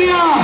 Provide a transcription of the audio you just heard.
Yeah.